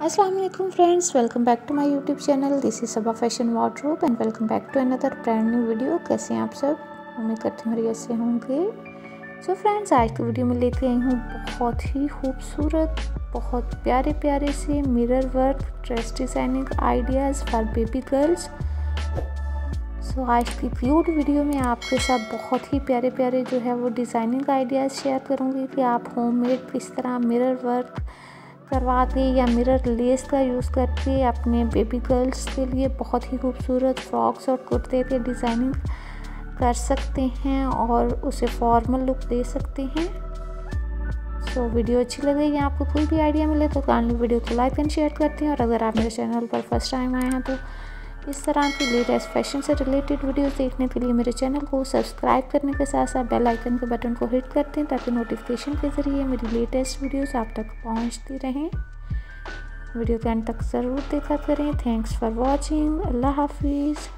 अस्सलाम वालेकुम friends welcome back to my YouTube channel this is Saba fashion wardrobe and welcome back to another brand new video कैसे हैं आप सब? उम्मीद करती हूँ मेरी से होंगे। सो फ्रेंड्स आज की वीडियो में लेके आई हूँ बहुत ही खूबसूरत, बहुत प्यारे प्यारे से mirror work dress designing ideas for baby girls so आज की क्यूट वीडियो में आपके साथ बहुत ही प्यारे प्यारे जो है वो डिज़ाइनिंग आइडियाज़ शेयर करूँगी कि आप होममेड किस तरह मिरर वर्क करवा के या मिरर लेस का यूज़ करके अपने बेबी गर्ल्स के लिए बहुत ही खूबसूरत फ्रॉक्स और कुर्ते के डिज़ाइनिंग कर सकते हैं और उसे फॉर्मल लुक दे सकते हैं। सो so, वीडियो अच्छी लगे या आपको कोई भी आइडिया मिले तो कानली वीडियो को लाइक एंड शेयर करते हैं और अगर आप मेरे चैनल पर फ़र्स्ट टाइम आए हैं तो इस तरह की लेटेस्ट फ़ैशन से रिलेटेड वीडियोस देखने के लिए मेरे चैनल को सब्सक्राइब करने के साथ साथ बेल आइकन के बटन को हिट कर दें ताकि नोटिफिकेशन के ज़रिए मेरी लेटेस्ट वीडियोस आप तक पहुँचती रहें। वीडियो के अंत तक ज़रूर देखा करें। थैंक्स फॉर वॉचिंग अल्लाह हाफिज़।